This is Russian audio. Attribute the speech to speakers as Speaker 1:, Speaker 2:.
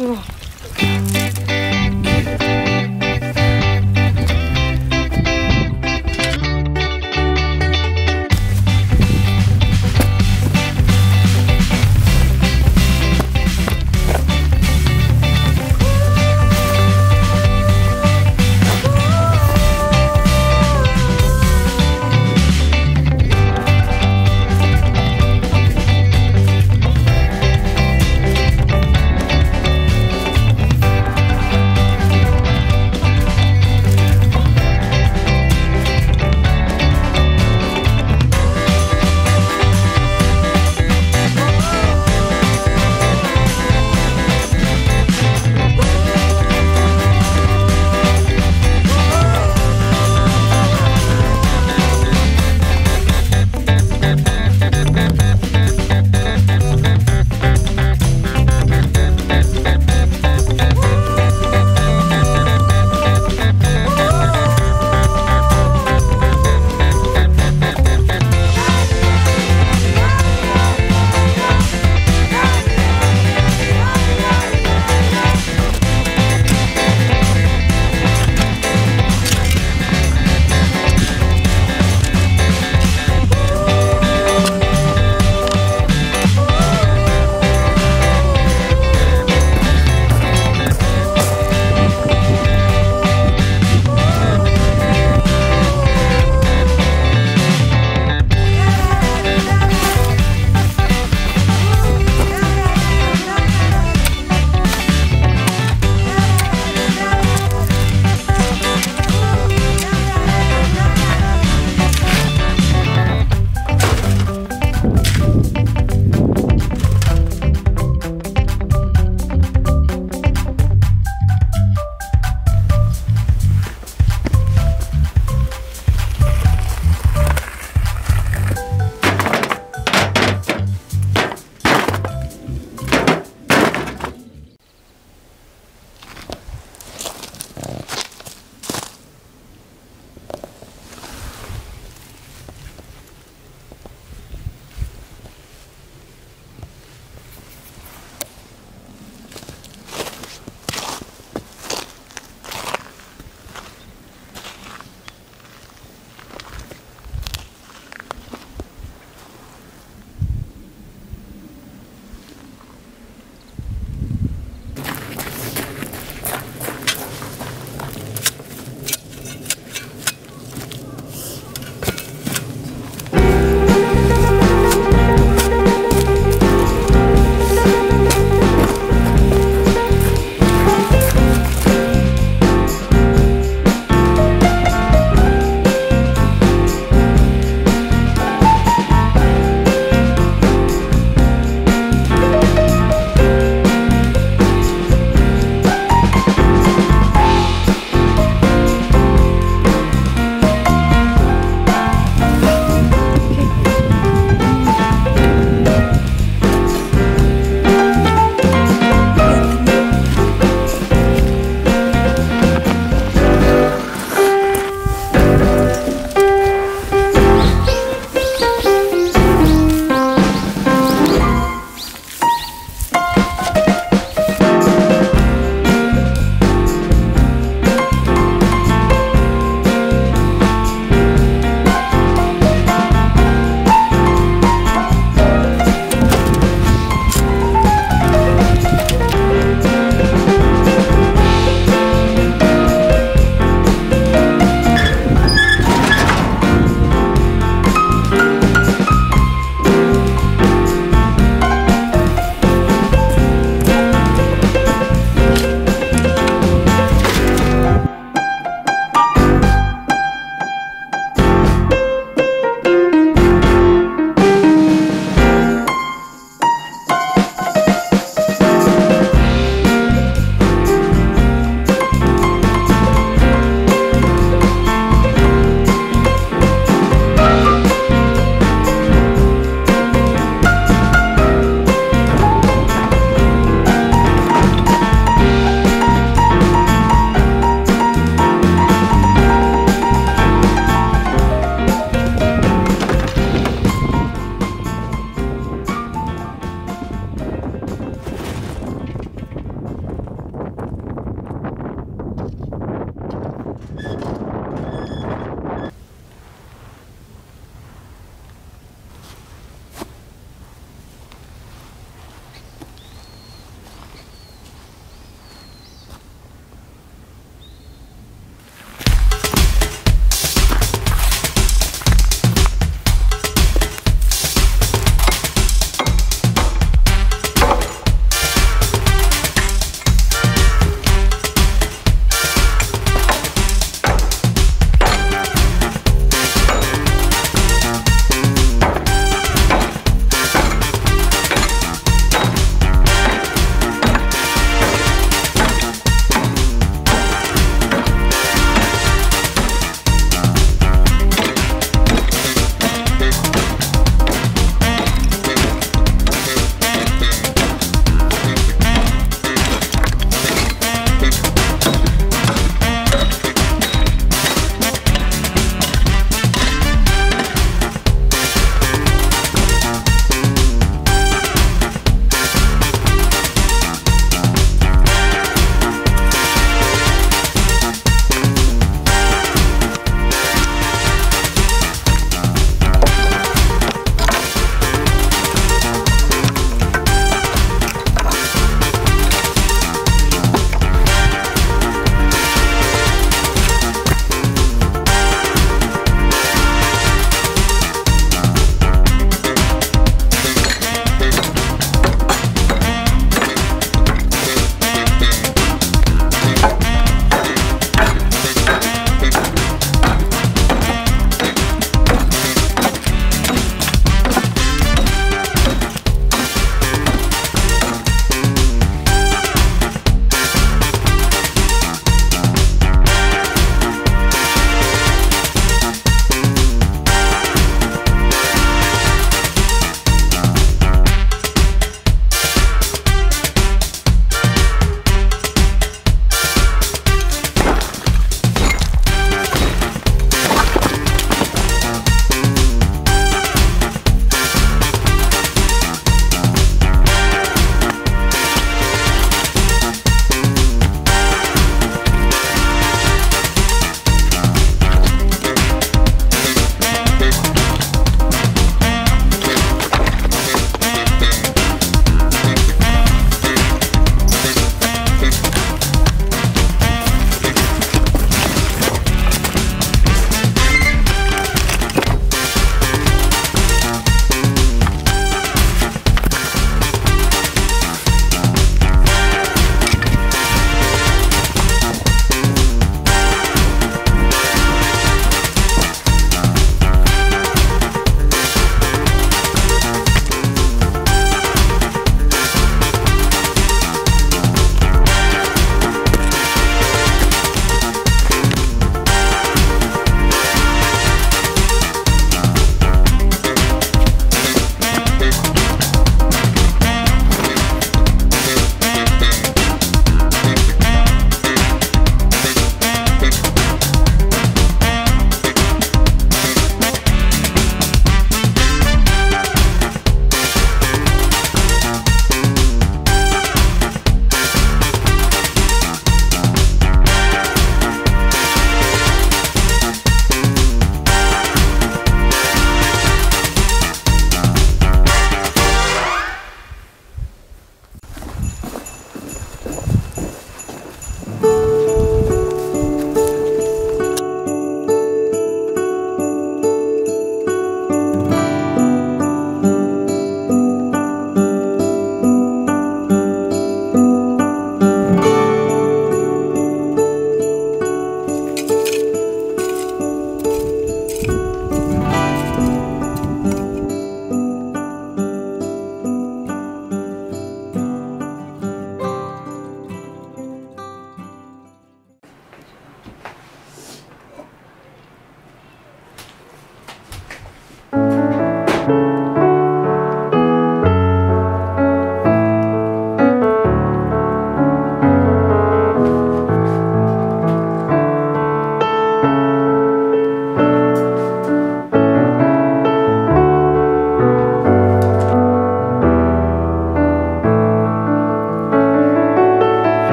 Speaker 1: О.